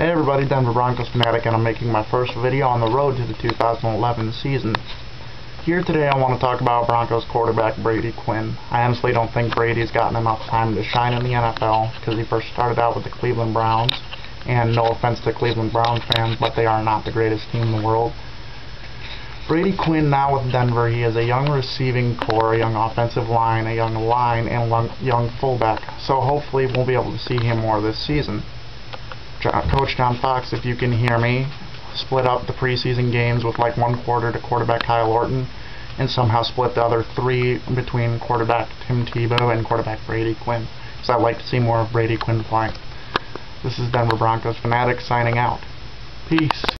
Hey everybody, Denver Broncos fanatic, and I'm making my first video on the road to the 2011 season. Here today I want to talk about Broncos quarterback Brady Quinn. I honestly don't think Brady's gotten enough time to shine in the NFL because he first started out with the Cleveland Browns, and no offense to Cleveland Browns fans, but they are not the greatest team in the world. Brady Quinn now with Denver, he is a young receiving corps, a young offensive line, a young line, and a young fullback. So hopefully we'll be able to see him more this season. Uh, Coach John Fox, if you can hear me, split up the preseason games with like one quarter to quarterback Kyle Orton and somehow split the other three between quarterback Tim Tebow and quarterback Brady Quinn. So I'd like to see more of Brady Quinn playing. This is Denver Broncos Fanatic signing out. Peace.